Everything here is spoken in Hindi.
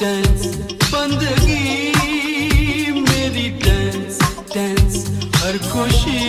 डांस बंदगी मेरी डांस डांस हर खुशी